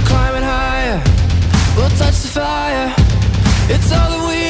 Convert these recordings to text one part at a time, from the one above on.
we're climbing higher. We'll touch the fire. It's all that we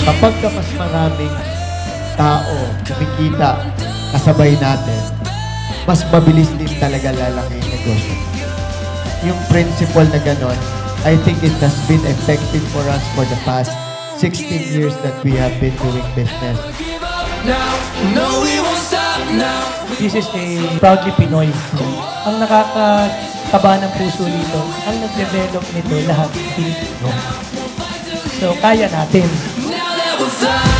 Kapag ka mas maraming tao kumikita kasabay natin, mas mabilis din talaga lalaki yung negosyo. Yung principle na ganon, I think it has been effective for us for the past 16 years that we have been doing business. This is a proudly Pinoy. Ang nakakataba ng puso nito, ang nag-develop nito lahat Pilipino. So, kaya natin. of time